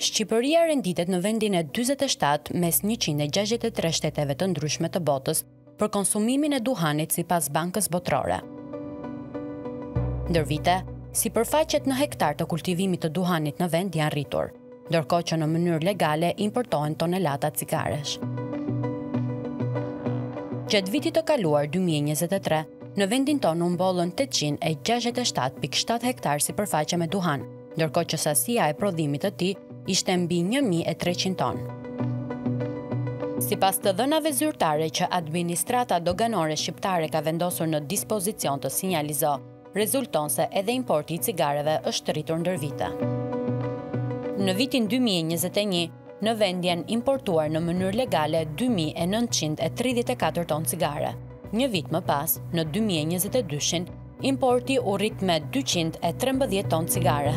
Shqipëria renditet në vendin e 47 mes 163 shteteve të ndryshme të botës për konsumimin e duhanit sipas Bankës Botërore. Ndër vite, sipërfaqet në hektar të kultivimit të duhanit në vend janë rritur. ndërkohë që në mënyrë legale importohen tonelata cigaresh. Gjatë vitit të kaluar 2023, në vendin tonë u mbollën 867.7 hektar sipërfaqe me duhan, ndërkohë që sasia e prodhimit të tij ishte mbi 1300 ton. Sipas të dhënave zyrtare që administrata doganore shqiptare ka vendosur në dispozicion të Sinjalizo, rezulton se edhe importi i cigareve është rritur ndër vite. Në vitin dy mijë e njëzet e një, në vend janë importuar në mënyrë legale dy mijë e nëntëqind e tridhjetë e katër ton cigare. Një vit më pas, në dy mijë e njëzet e dyshin, importi u rrit me dyqind e trembëdhjetë ton cigare.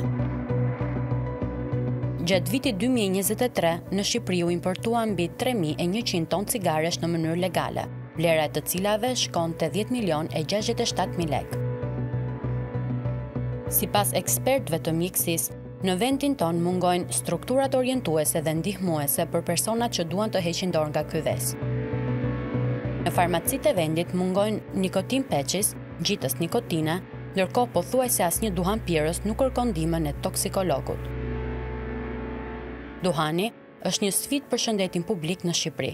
Gjatë vitit dy mijë e njëzet e tre, në Shqipëri u importuan mbi tre mijë e njëqind ton cigaresh në mënyrë legale. vlera e të cilave shkon te dhjetë milionë e gjashtëdhjetë e shtatë mijë lekë. Sipas ekspertëve të mjekësisë, në vendin tonë mungojnë strukturat orientuese dhe ndihmuese për personat që duan të heqin dorë nga ky ves. Në farmacitë e vendit mungojnë nicotine patches, gjitës nikotine, ndërkohë pothuajse asnjë duhanpirës nuk kërkon ndihmën e toksikologut. Duhani është një sfidë për shëndetin publik në Shqipëri.